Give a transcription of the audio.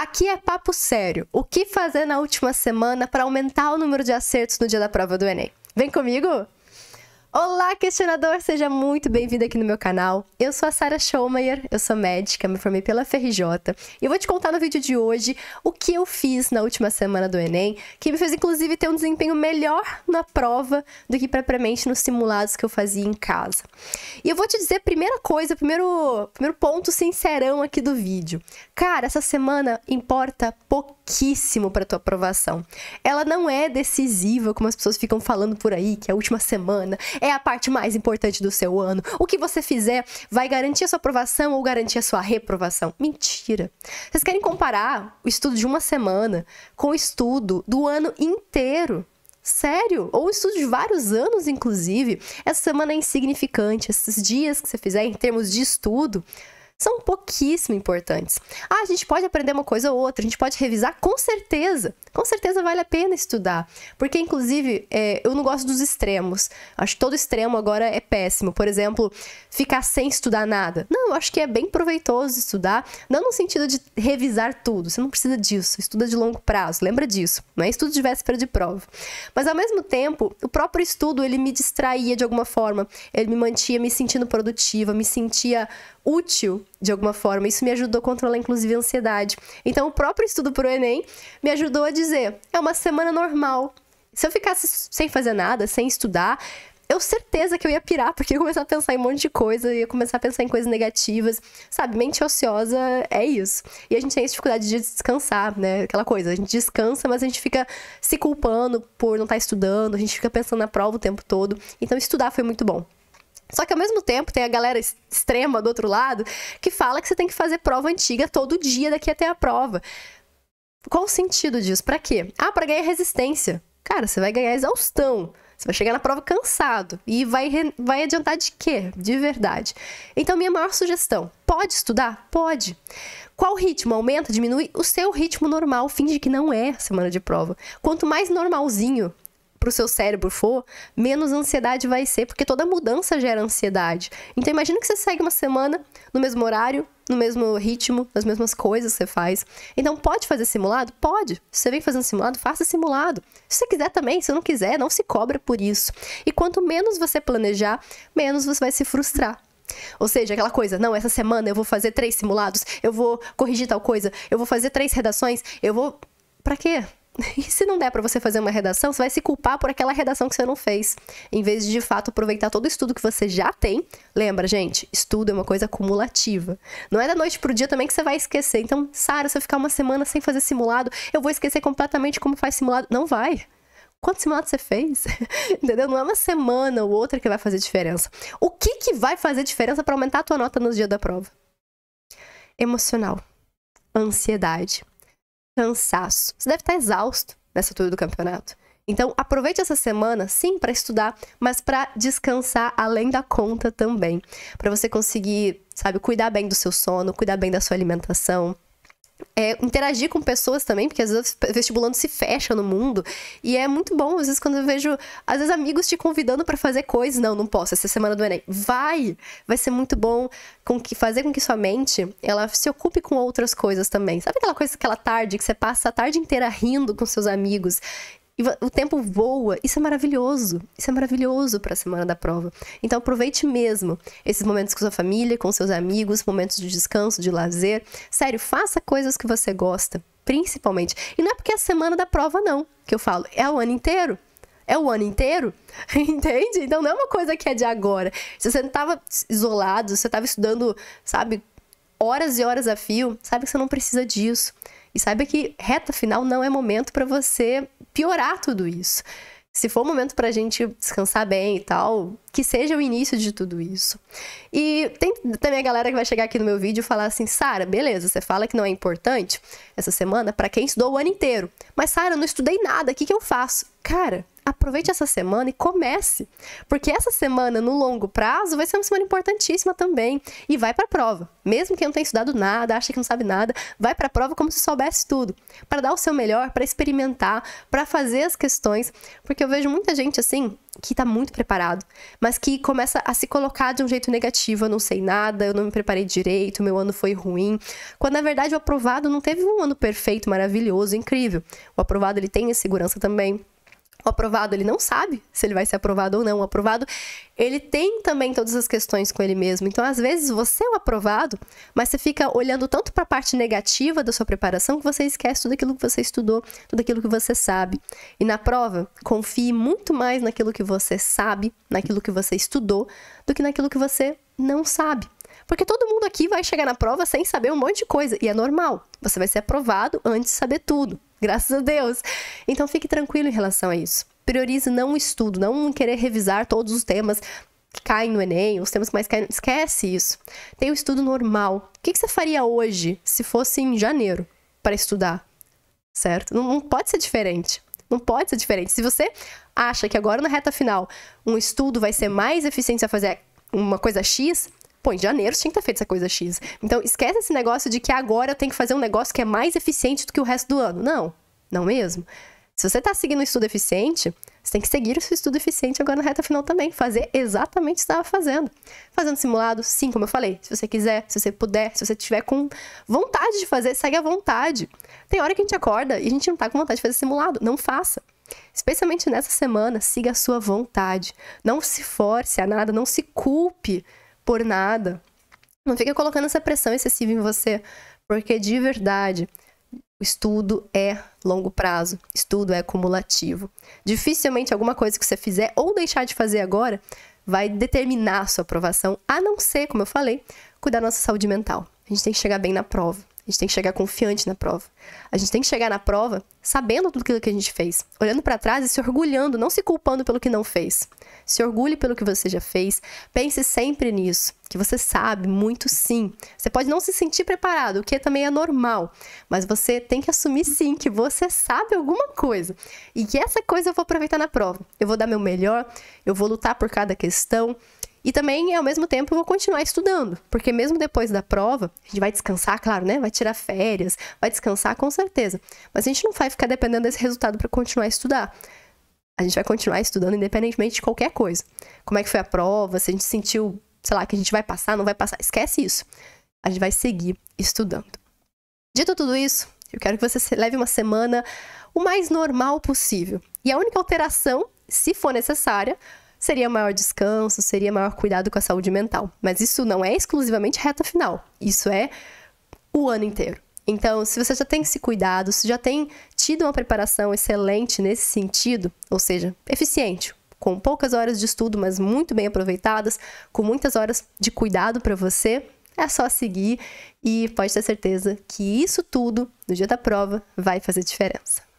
Aqui é papo sério. O que fazer na última semana para aumentar o número de acertos no dia da prova do Enem? Vem comigo? Olá, questionador! Seja muito bem-vindo aqui no meu canal. Eu sou a Sara Schomayer, eu sou médica, me formei pela FRJ e eu vou te contar no vídeo de hoje o que eu fiz na última semana do Enem, que me fez inclusive ter um desempenho melhor na prova do que propriamente nos simulados que eu fazia em casa. E eu vou te dizer, primeira coisa, primeiro, primeiro ponto sincerão aqui do vídeo. Cara, essa semana importa pouquíssimo para tua aprovação. Ela não é decisiva, como as pessoas ficam falando por aí, que é a última semana é a parte mais importante do seu ano. O que você fizer vai garantir a sua aprovação ou garantir a sua reprovação. Mentira. Vocês querem comparar o estudo de uma semana com o estudo do ano inteiro? Sério? Ou estudo de vários anos, inclusive. Essa semana é insignificante. Esses dias que você fizer em termos de estudo são pouquíssimo importantes. Ah, a gente pode aprender uma coisa ou outra, a gente pode revisar, com certeza. Com certeza vale a pena estudar. Porque, inclusive, é, eu não gosto dos extremos. Acho que todo extremo agora é péssimo. Por exemplo, ficar sem estudar nada. Não, eu acho que é bem proveitoso estudar, não no sentido de revisar tudo. Você não precisa disso. Estuda de longo prazo, lembra disso. Não é estudo de véspera de prova. Mas, ao mesmo tempo, o próprio estudo, ele me distraía de alguma forma. Ele me mantinha me sentindo produtiva, me sentia útil de alguma forma. Isso me ajudou a controlar, inclusive, a ansiedade. Então, o próprio estudo para o Enem me ajudou a dizer: é uma semana normal. Se eu ficasse sem fazer nada, sem estudar, eu certeza que eu ia pirar, porque eu ia começar a pensar em um monte de coisa, ia começar a pensar em coisas negativas. Sabe, mente ociosa é isso. E a gente tem essa dificuldade de descansar, né? Aquela coisa, a gente descansa, mas a gente fica se culpando por não estar estudando, a gente fica pensando na prova o tempo todo. Então, estudar foi muito bom. Só que ao mesmo tempo tem a galera extrema do outro lado que fala que você tem que fazer prova antiga todo dia daqui até a prova. Qual o sentido disso? Para quê? Ah, para ganhar resistência. Cara, você vai ganhar exaustão. Você vai chegar na prova cansado. E vai, vai adiantar de quê? De verdade. Então, minha maior sugestão: pode estudar? Pode. Qual ritmo? Aumenta, diminui? O seu ritmo normal. Finge que não é semana de prova. Quanto mais normalzinho pro seu cérebro for, menos ansiedade vai ser, porque toda mudança gera ansiedade. Então imagina que você segue uma semana no mesmo horário, no mesmo ritmo, nas mesmas coisas que você faz. Então pode fazer simulado? Pode. Se você vem fazendo simulado, faça simulado. Se você quiser também, se não quiser, não se cobra por isso. E quanto menos você planejar, menos você vai se frustrar. Ou seja, aquela coisa, não, essa semana eu vou fazer três simulados, eu vou corrigir tal coisa, eu vou fazer três redações, eu vou. Pra quê? E se não der para você fazer uma redação, você vai se culpar por aquela redação que você não fez, em vez de de fato aproveitar todo o estudo que você já tem. Lembra, gente, estudo é uma coisa acumulativa. Não é da noite pro dia também que você vai esquecer. Então, Sara, se eu ficar uma semana sem fazer simulado, eu vou esquecer completamente como faz simulado. Não vai. Quantos simulados você fez? Entendeu? Não é uma semana ou outra que vai fazer diferença. O que, que vai fazer diferença para aumentar a tua nota no dia da prova? Emocional. Ansiedade cansaço. Você deve estar exausto nessa altura do campeonato. Então, aproveite essa semana, sim, para estudar, mas para descansar além da conta também. Para você conseguir, sabe, cuidar bem do seu sono, cuidar bem da sua alimentação, é, interagir com pessoas também, porque às vezes o vestibulando se fecha no mundo. E é muito bom, às vezes, quando eu vejo, às vezes, amigos te convidando para fazer coisas. Não, não posso, essa semana do Enem. Vai! Vai ser muito bom com que, fazer com que sua mente ela se ocupe com outras coisas também. Sabe aquela coisa, aquela tarde que você passa a tarde inteira rindo com seus amigos e o tempo voa. Isso é maravilhoso. Isso é maravilhoso para a semana da prova. Então aproveite mesmo esses momentos com sua família, com seus amigos, momentos de descanso, de lazer. Sério, faça coisas que você gosta, principalmente. E não é porque é a semana da prova não, que eu falo, é o ano inteiro. É o ano inteiro, entende? Então não é uma coisa que é de agora. Se você não estava isolado, se você estava estudando, sabe, horas e horas a fio, sabe que você não precisa disso. E saiba que reta final não é momento para você piorar tudo isso. Se for um momento pra gente descansar bem e tal, que seja o início de tudo isso. E tem também a galera que vai chegar aqui no meu vídeo e falar assim: Sara, beleza, você fala que não é importante essa semana para quem estudou o ano inteiro. Mas, Sara, eu não estudei nada, o que, que eu faço? Cara, aproveite essa semana e comece. Porque essa semana, no longo prazo, vai ser uma semana importantíssima também. E vai para a prova. Mesmo que não tenha estudado nada, acha que não sabe nada, vai para a prova como se soubesse tudo. Para dar o seu melhor, para experimentar, para fazer as questões. Porque eu vejo muita gente assim, que está muito preparado, mas que começa a se colocar de um jeito negativo. Eu não sei nada, eu não me preparei direito, meu ano foi ruim. Quando na verdade o aprovado não teve um ano perfeito, maravilhoso, incrível. O aprovado ele tem insegurança também. O aprovado, ele não sabe se ele vai ser aprovado ou não. O aprovado, ele tem também todas as questões com ele mesmo. Então, às vezes, você é o aprovado, mas você fica olhando tanto para a parte negativa da sua preparação que você esquece tudo aquilo que você estudou, tudo aquilo que você sabe. E na prova, confie muito mais naquilo que você sabe, naquilo que você estudou, do que naquilo que você não sabe. Porque todo mundo aqui vai chegar na prova sem saber um monte de coisa. E é normal. Você vai ser aprovado antes de saber tudo. Graças a Deus. Então fique tranquilo em relação a isso. Priorize não o estudo, não querer revisar todos os temas que caem no Enem, os temas que mais caem. Esquece isso. Tem o estudo normal. O que você faria hoje se fosse em janeiro para estudar? Certo? Não, não pode ser diferente. Não pode ser diferente. Se você acha que agora na reta final um estudo vai ser mais eficiente a fazer uma coisa X, Pô, em janeiro você tinha que ter feito essa coisa X. Então, esquece esse negócio de que agora eu tenho que fazer um negócio que é mais eficiente do que o resto do ano. Não, não mesmo. Se você está seguindo um estudo eficiente, você tem que seguir o seu estudo eficiente agora na reta final também. Fazer exatamente o que estava fazendo. Fazendo simulado, sim, como eu falei. Se você quiser, se você puder, se você tiver com vontade de fazer, segue à vontade. Tem hora que a gente acorda e a gente não está com vontade de fazer simulado. Não faça. Especialmente nessa semana, siga a sua vontade. Não se force a nada, não se culpe por nada. Não fica colocando essa pressão excessiva em você, porque de verdade, o estudo é longo prazo, estudo é cumulativo. Dificilmente alguma coisa que você fizer ou deixar de fazer agora vai determinar a sua aprovação, a não ser, como eu falei, cuidar da nossa saúde mental. A gente tem que chegar bem na prova. A gente tem que chegar confiante na prova. A gente tem que chegar na prova sabendo tudo aquilo que a gente fez, olhando para trás e se orgulhando, não se culpando pelo que não fez. Se orgulhe pelo que você já fez. Pense sempre nisso, que você sabe muito sim. Você pode não se sentir preparado, o que também é normal, mas você tem que assumir sim que você sabe alguma coisa e que essa coisa eu vou aproveitar na prova. Eu vou dar meu melhor, eu vou lutar por cada questão. E também, ao mesmo tempo, eu vou continuar estudando, porque mesmo depois da prova, a gente vai descansar, claro, né? Vai tirar férias, vai descansar com certeza. Mas a gente não vai ficar dependendo desse resultado para continuar a estudar. A gente vai continuar estudando independentemente de qualquer coisa. Como é que foi a prova, se a gente sentiu, sei lá, que a gente vai passar, não vai passar, esquece isso. A gente vai seguir estudando. Dito tudo isso, eu quero que você leve uma semana o mais normal possível. E a única alteração, se for necessária, seria maior descanso, seria maior cuidado com a saúde mental. Mas isso não é exclusivamente reta final. Isso é o ano inteiro. Então, se você já tem se cuidado, se já tem tido uma preparação excelente nesse sentido, ou seja, eficiente, com poucas horas de estudo, mas muito bem aproveitadas, com muitas horas de cuidado para você, é só seguir e pode ter certeza que isso tudo, no dia da prova, vai fazer diferença.